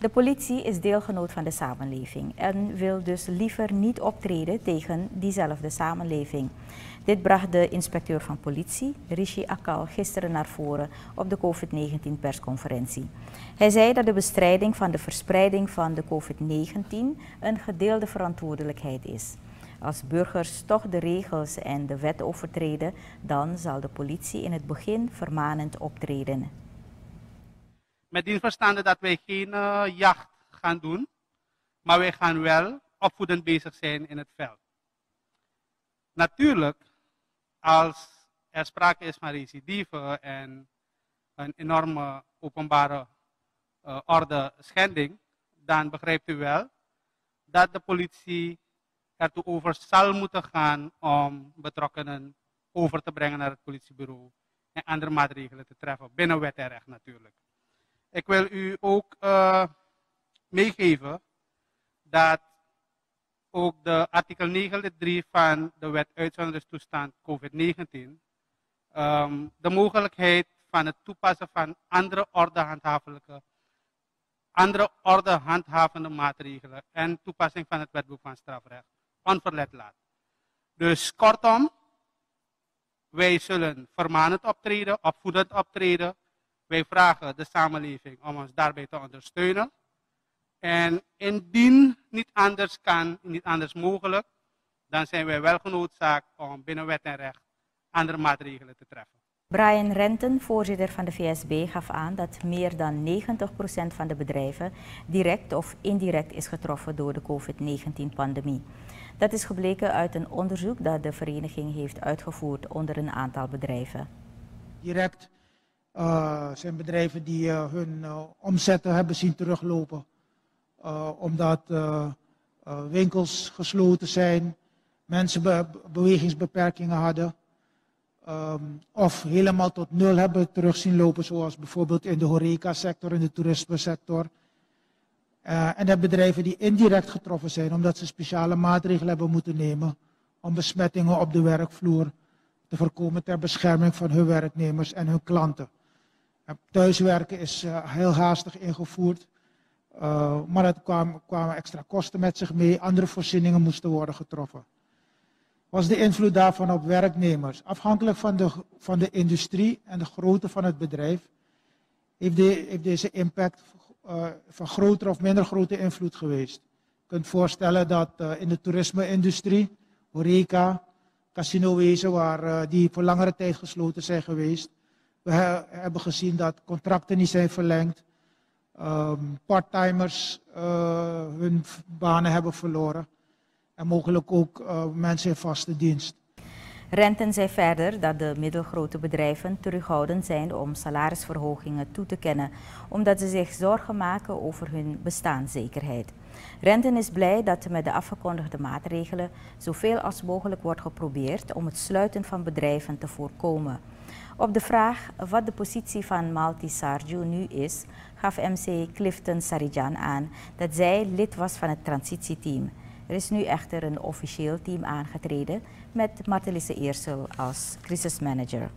De politie is deelgenoot van de samenleving en wil dus liever niet optreden tegen diezelfde samenleving. Dit bracht de inspecteur van politie, Rishi Akal, gisteren naar voren op de COVID-19 persconferentie. Hij zei dat de bestrijding van de verspreiding van de COVID-19 een gedeelde verantwoordelijkheid is. Als burgers toch de regels en de wet overtreden, dan zal de politie in het begin vermanend optreden. Met die verstande dat wij geen uh, jacht gaan doen, maar wij gaan wel opvoedend bezig zijn in het veld. Natuurlijk, als er sprake is van recidive en een enorme openbare uh, orde schending, dan begrijpt u wel dat de politie ertoe over zal moeten gaan om betrokkenen over te brengen naar het politiebureau en andere maatregelen te treffen, binnen wet en recht natuurlijk. Ik wil u ook uh, meegeven dat ook de artikel 9 van de wet uitzonderingstoestand COVID-19 um, ehm, de mogelijkheid van het toepassen van andere orde handhavelijke andere orde handhavende maatregelen en toepassing van het wetboek van strafrecht onverlet laat. Dus kortom, wij zullen vermanend optreden, opvoedend optreden. Wij vragen de samenleving om ons daarbij te ondersteunen. En indien niet anders kan, niet anders mogelijk, dan zijn wij wel genoodzaakt om binnen wet en recht andere maatregelen te treffen. Brian Renten, voorzitter van de VSB, gaf aan dat meer dan 90% van de bedrijven direct of indirect is getroffen door de COVID-19-pandemie. Dat is gebleken uit een onderzoek dat de vereniging heeft uitgevoerd onder een aantal bedrijven. Direct uh, zijn bedrijven die uh, hun uh, omzetten hebben zien teruglopen. omdat winkels gesloten zijn, mensen be bewegingsbeperkingen hadden. Um, of helemaal tot nul hebben terug zien lopen, zoals bijvoorbeeld in de horeca-sector, in de toerisme-sector. En de bedrijven die indirect getroffen zijn, omdat ze speciale maatregelen hebben moeten nemen om besmettingen op de werkvloer te voorkomen ter bescherming van hun werknemers en hun klanten. Thuiswerken is uh, heel haastig ingevoerd, maar er kwamen, extra kosten met zich mee. Andere voorzieningen moesten worden getroffen was de invloed daarvan op werknemers. Afhankelijk van de, van de industrie en de grootte van het bedrijf heeft, de, heeft deze impact uh, van grotere of minder grote invloed geweest. Je kunt voorstellen dat in de toerisme-industrie, horeca, casinowezen, waar die voor langere tijd gesloten zijn geweest, we he hebben gezien dat contracten niet zijn verlengd, um, parttimers hun banen hebben verloren en mogelijk ook uh, mensen in vaste dienst. Renten zei verder dat de middelgrote bedrijven terughoudend zijn om salarisverhogingen toe te kennen, omdat ze zich zorgen maken over hun bestaanszekerheid. Renten is blij dat met de afgekondigde maatregelen zoveel als mogelijk wordt geprobeerd om het sluiten van bedrijven te voorkomen. Op de vraag wat de positie van Malti Sarju nu is, gaf MC Clifton Sarijan aan dat zij lid was van het transitieteam. Er is nu echter een officieel team aangetreden met Martelise Eersel als crisismanager.